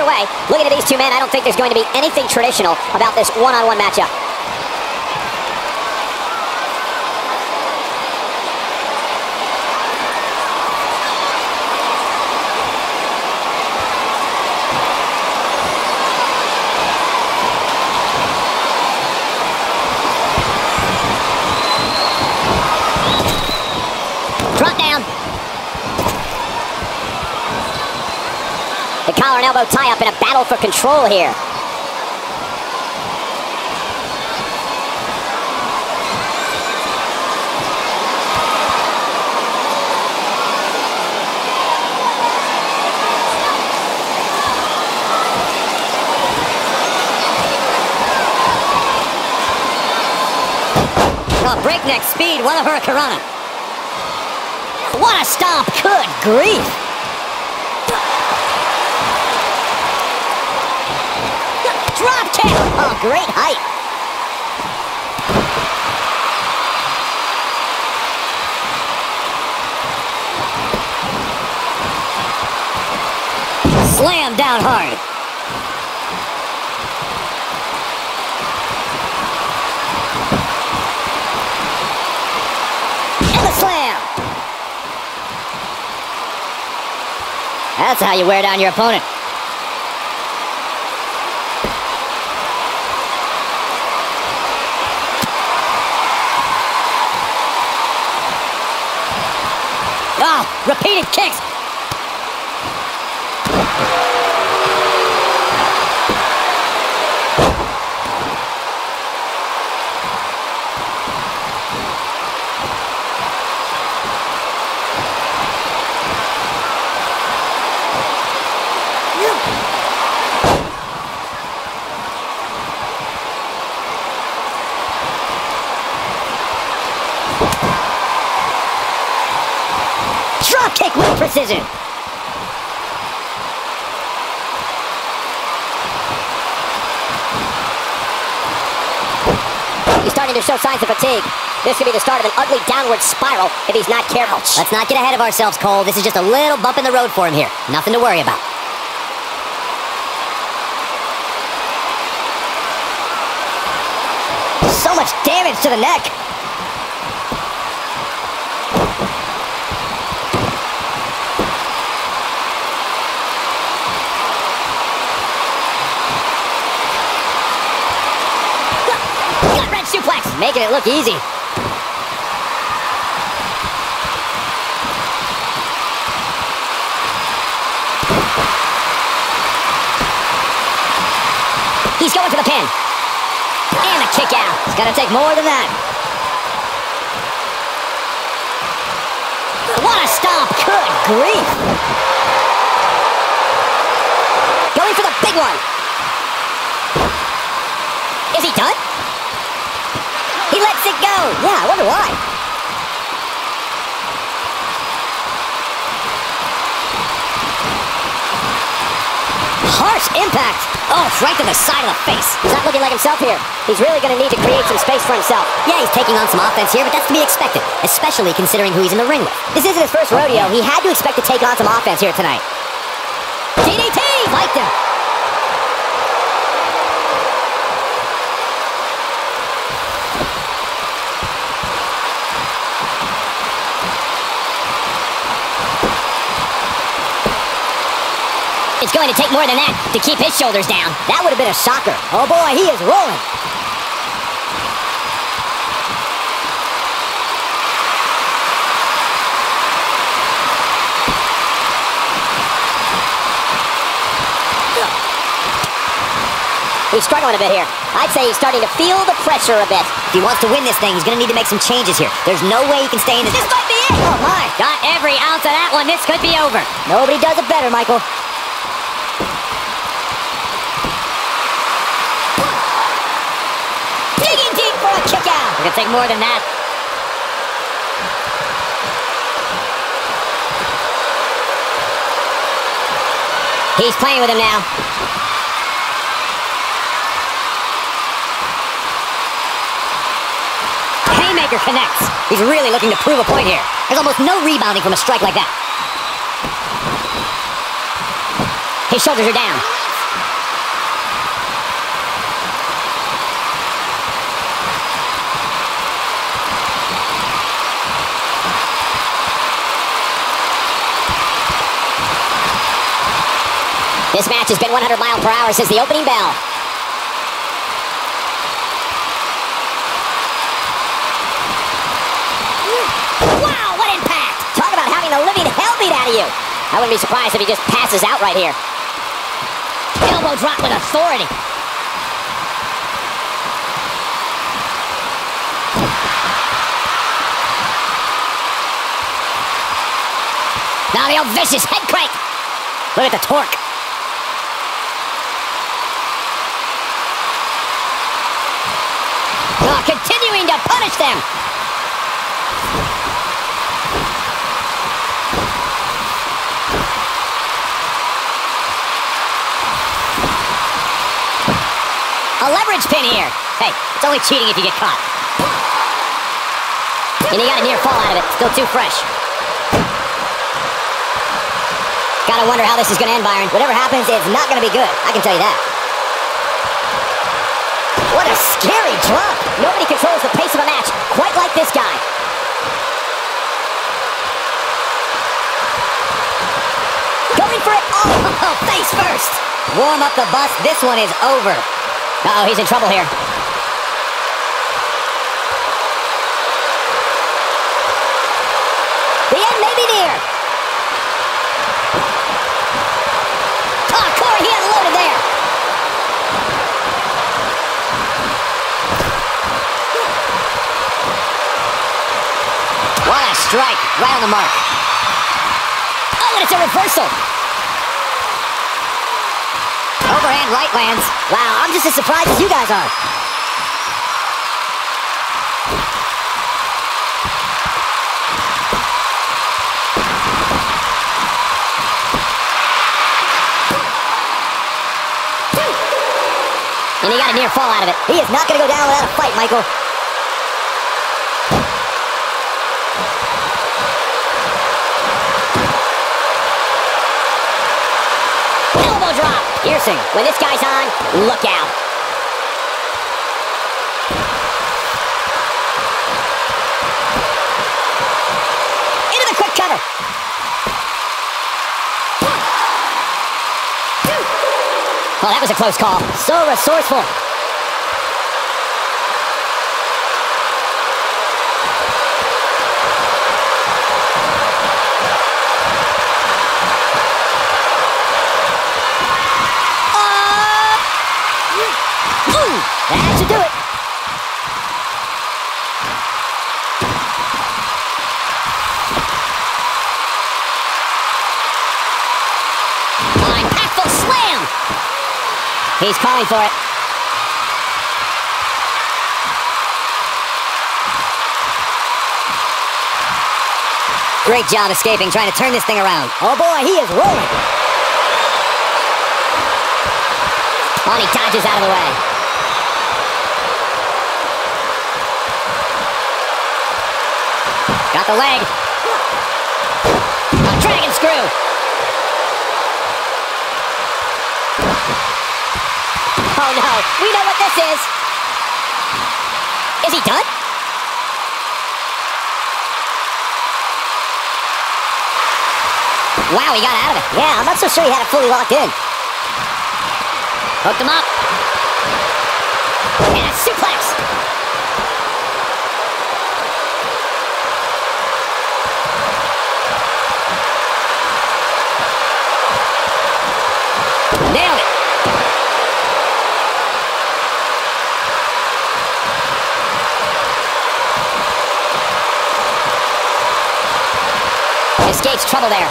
underway. Looking at these two men, I don't think there's going to be anything traditional about this one-on-one matchup. Drop down. The collar and elbow tie up in a battle for control here. Breakneck speed, what a hurricanrana. What a stomp! Good grief! Drop kick! Oh, great height. Slam down hard. And the slam! That's how you wear down your opponent. Oh, repeated kicks. Drop precision. He's starting to show signs of fatigue. This could be the start of an ugly downward spiral if he's not careful. Let's not get ahead of ourselves, Cole. This is just a little bump in the road for him here. Nothing to worry about. So much damage to the neck. Making it look easy. He's going for the pin. And a kick out. It's gonna take more than that. What a stomp! Good grief! Going for the big one. Is he done? He lets it go. Yeah, I wonder why. Harsh impact. Oh, it's right to the side of the face. He's not looking like himself here. He's really going to need to create some space for himself. Yeah, he's taking on some offense here, but that's to be expected, especially considering who he's in the ring with. This isn't his first rodeo. He had to expect to take on some offense here tonight. DDT! Liked him. It's going to take more than that to keep his shoulders down. That would have been a shocker. Oh boy, he is rolling. He's struggling a bit here. I'd say he's starting to feel the pressure a bit. If he wants to win this thing, he's going to need to make some changes here. There's no way he can stay in this. This might be it! Oh my! Got every ounce of that one. This could be over. Nobody does it better, Michael. We're gonna take more than that. He's playing with him now. Haymaker connects. He's really looking to prove a point here. There's almost no rebounding from a strike like that. His shoulders are down. This match has been 100 mile per hour since the opening bell. Wow, what impact! Talk about having the living hell beat out of you. I wouldn't be surprised if he just passes out right here. Elbow drop with authority. Now the old vicious head crank. Look at the torque. Continuing to punish them. A leverage pin here. Hey, it's only cheating if you get caught. And he got a near fall out of it. Still too fresh. Gotta wonder how this is gonna end, Byron. Whatever happens, it's not gonna be good. I can tell you that. Scary drop. Nobody controls the pace of a match quite like this guy. Going for it. Oh, face first. Warm up the bus. This one is over. Uh-oh, he's in trouble here. The end may be near. Ah, Corey, he unloaded there. What a strike. Right on the mark. Oh, and it's a reversal. Overhand right lands. Wow, I'm just as surprised as you guys are. And he got a near fall out of it. He is not going to go down without a fight, Michael. Elbow drop. When this guy's on, look out. Into the quick cover. Oh, that was a close call. So resourceful. Uh, ooh, that should do it. Impactful slam. He's calling for it. Great job escaping, trying to turn this thing around. Oh boy, he is rolling. He dodges out of the way. The leg. A dragon screw. Oh no, we know what this is. Is he done? Wow, he got out of it. Yeah, I'm not so sure he had it fully locked in. Hooked him up. And a suplex. Trouble there.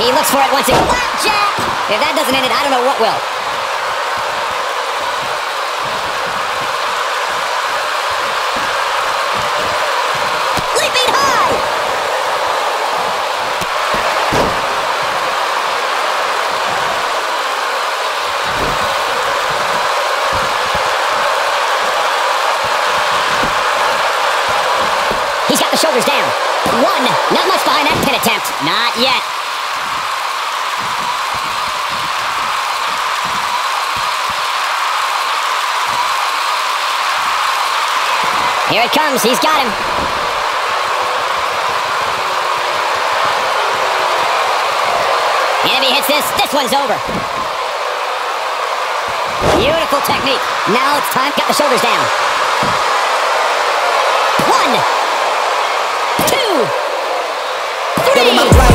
He looks for it once again. Blackjack! If that doesn't end it, I don't know what will. shoulders down. One, not much behind that pin attempt. Not yet. Here it comes. He's got him. Enemy hits this. This one's over. Beautiful technique. Now it's time. Got the shoulders down. Steady my grind.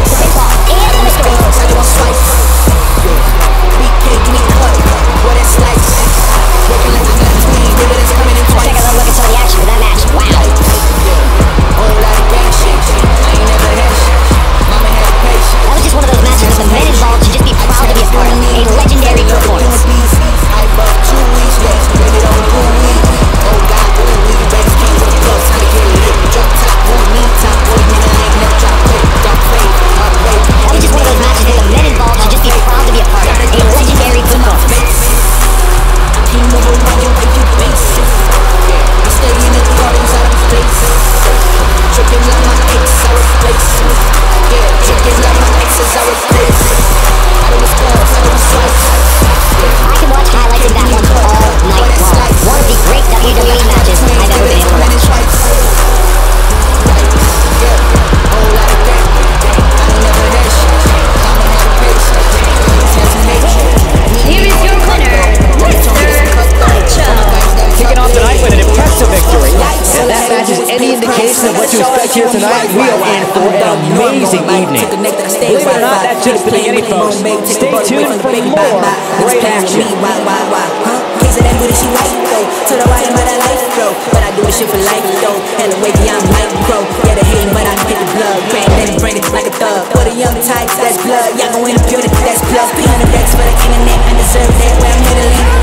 Ask me. Why, why, why, huh? Case of that booty she white though. Told her why am I that life bro. But I do this shit for life though. And the way I'm micro. Yeah, they hate but I hit the blood. Bang, let it bring it like a thug. For the young types, that's blood. Y'all gon' in the beauty, that's plus 300 decks for the internet I deserve that, where I'm hitting